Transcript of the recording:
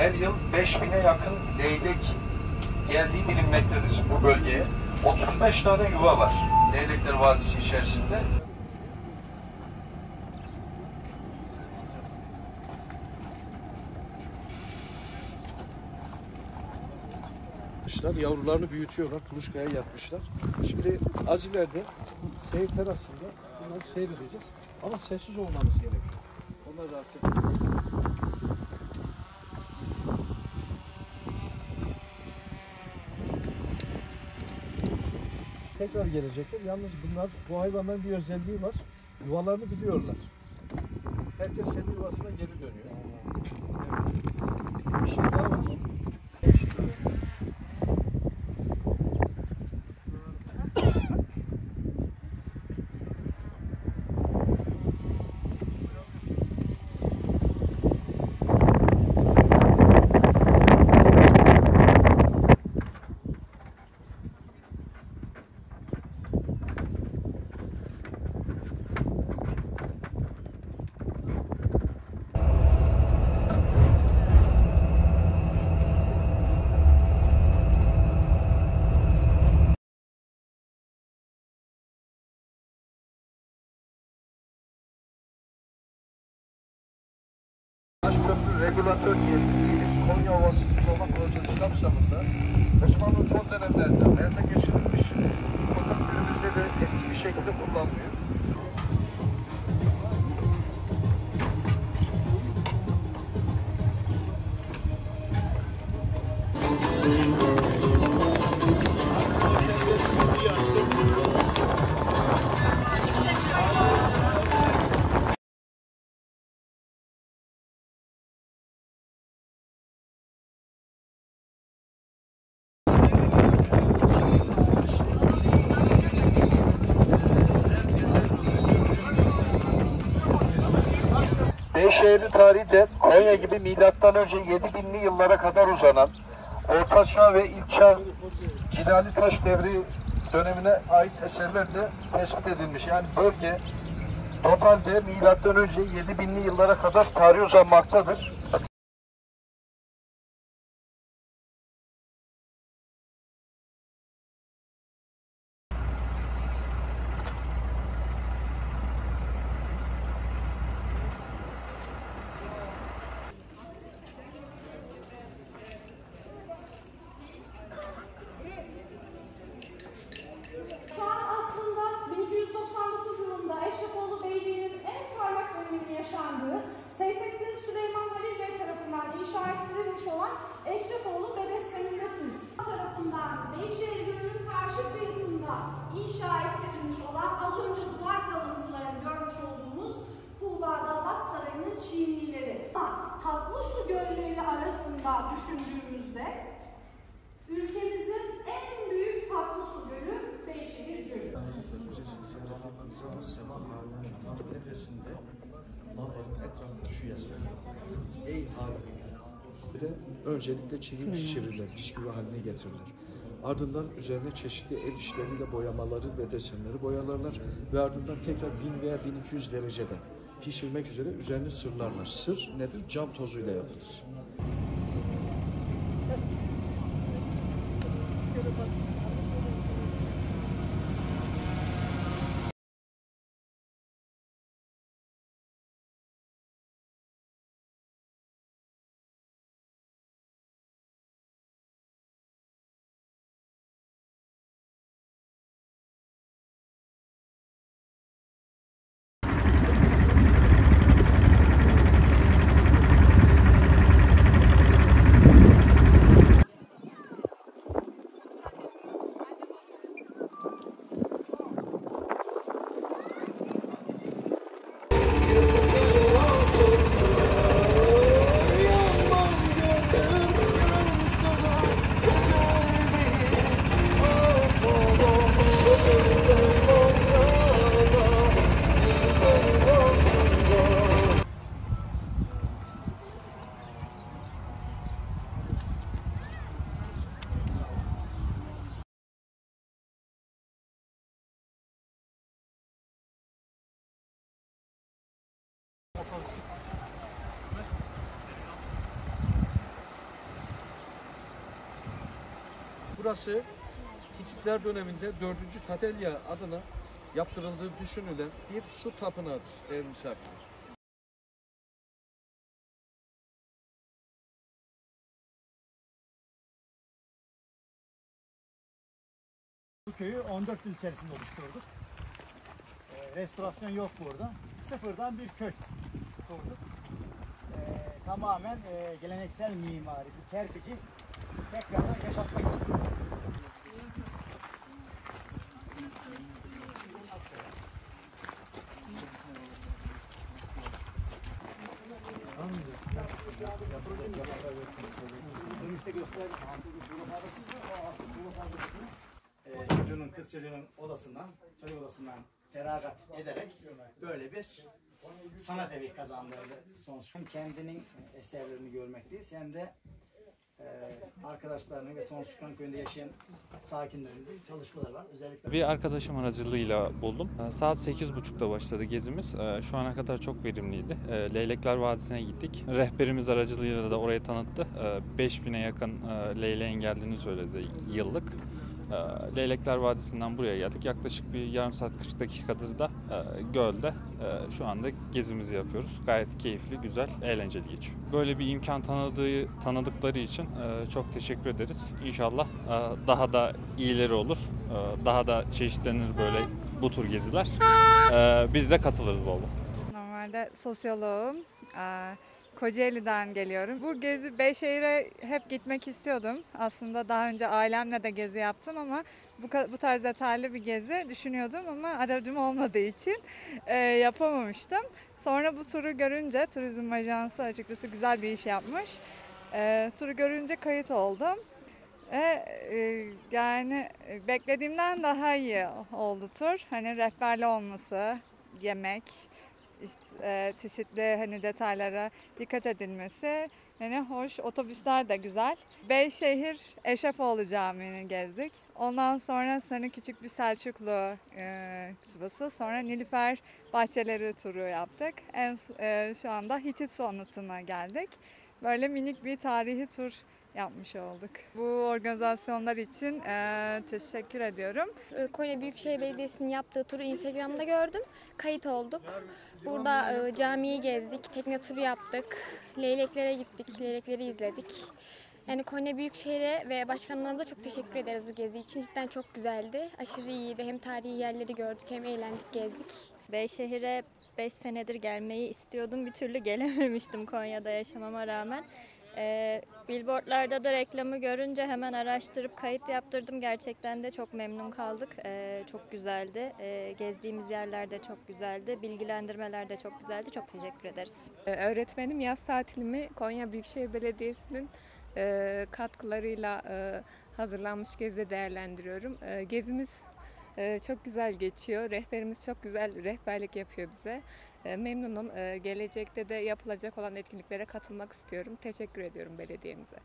her yıl 5000'e yakın leylek geldiği bilinmektedir bu bölgeye. 35 tane yuva var Leylekler Vadisi içerisinde. yapmışlar. Yavrularını büyütüyorlar. Kuluçkaya yatmışlar. Şimdi az ileride seyir terasında bunları seyredeceğiz. Ama sessiz olmamız gerekiyor. Onlar rahatsız etmeyin. Tekrar gelecekler. Yalnız bunlar bu hayvanların bir özelliği var. Yuvalarını biliyorlar. Herkes kendi yuvasına geri dönüyor. Evet. Bir şey daha var. Taşköprü Regülatör Tesisi Konya Ovası Sulama Projesi kapsamında Osmanlı son dönemlerde hayata geçirilmiş fakat günümüzde de etki bir şekilde kullanılıyor. Beyşehirli tarihi de Konya gibi milattan önce 7000'li yıllara kadar uzanan Orta Çağ ve İlk Çağ Cilali Taş devri dönemine ait eserlerle tespit edilmiş. Yani bölge totalde milattan önce 7000'li yıllara kadar tarih uzanmaktadır. Etrafında şu yazıyor. Ey de öncelikle çivi pişirirler, bisküvi haline getirirler. Ardından üzerine çeşitli el işleriyle boyamaları ve desenleri boyalarlar ve ardından tekrar 1000 veya 1200 derecede pişirmek üzere üzerine sırlarlar. Sır nedir? Cam tozuyla yapılır. Burası Hititler döneminde 4. Tatelya adına yaptırıldığı düşünülen bir su tapınağıdır değerli misafirler. Bu köyü 14 yıl içerisinde oluşturduk. Ee, restorasyon yok burada. Sıfırdan bir köy kurduk. Ee, tamamen e, geleneksel mimari, bu kerpici tekrardan yaşatmak için. Ee, çocuğunun, kız çocuğunun odasından, çocuk odasından feragat ederek böyle bir sanat evi kazandırdı sonuç. Hem kendinin eserlerini görmekteyiz hem de e, arkadaşlarını ve son Sükan köyünde yaşayan sakinlerimizin çalışmaları var. Özellikle Bir arkadaşım aracılığıyla buldum. Ee, Saat 8.30'da başladı gezimiz. Ee, Şu ana kadar çok verimliydi. Ee, Leylekler Vadisi'ne gittik. Rehberimiz aracılığıyla da orayı tanıttı. Ee, 5000'e yakın e, leyleğin geldiğini söyledi yıllık. Ee, Leylekler Vadisi'nden buraya geldik. Yaklaşık bir yarım saat 40 dakikadır da e, gölde e, şu anda gezimizi yapıyoruz. Gayet keyifli, güzel, eğlenceli geçiyor. Böyle bir imkan tanıdığı, tanıdıkları için e, çok teşekkür ederiz. İnşallah daha da iyileri olur. Daha da çeşitlenir böyle bu tür geziler. Biz de katılırız bol. Normalde sosyoloğum. Kocaeli'den geliyorum. Bu gezi Beyşehir'e hep gitmek istiyordum. Aslında daha önce ailemle de gezi yaptım ama bu, bu tarz detaylı bir gezi düşünüyordum ama aracım olmadığı için eee, yapamamıştım. Sonra bu turu görünce turizm ajansı açıkçası güzel bir iş yapmış. Eee, turu görünce kayıt oldum. Ve e, yani e, beklediğimden daha iyi oldu tur. Hani rehberli olması, yemek, işte, e, çeşitli hani detaylara dikkat edilmesi. Yani hoş, otobüsler de güzel. Beyşehir Eşrefoğlu Camii'ni gezdik. Ondan sonra sonra küçük bir Selçuklu e, kasabası. Sonra Nilüfer Bahçeleri turu yaptık. En, e, şu anda Hitit Su Anıtı'na geldik. Böyle minik bir tarihi tur yapmış olduk. Bu organizasyonlar için e, teşekkür ediyorum. Konya Büyükşehir Belediyesi'nin yaptığı turu Instagram'da gördüm. Kayıt olduk. Burada e, camiyi gezdik, tekne turu yaptık. Leyleklere gittik, leylekleri izledik. Yani Konya Büyükşehir'e ve başkanlarına da çok teşekkür ederiz bu gezi için. Cidden çok güzeldi. Aşırı iyiydi. Hem tarihi yerleri gördük hem eğlendik, gezdik. Beyşehir'e 5 senedir gelmeyi istiyordum. Bir türlü gelememiştim Konya'da yaşamama rağmen. Ee, billboardlarda da reklamı görünce hemen araştırıp kayıt yaptırdım. Gerçekten de çok memnun kaldık. Ee, çok güzeldi. Ee, gezdiğimiz yerler de çok güzeldi. Bilgilendirmeler de çok güzeldi. Çok teşekkür ederiz. Ee, Öğretmenim yaz tatilimi Konya Büyükşehir Belediyesi'nin e, katkılarıyla e, hazırlanmış gezi değerlendiriyorum. E, gezimiz e, çok güzel geçiyor. Rehberimiz çok güzel rehberlik yapıyor bize. E, memnunum. E, gelecekte de yapılacak olan etkinliklere katılmak istiyorum. Teşekkür ediyorum belediyemize.